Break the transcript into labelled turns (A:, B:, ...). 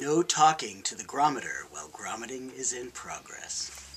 A: No talking to the grommeter while grommeting is in progress.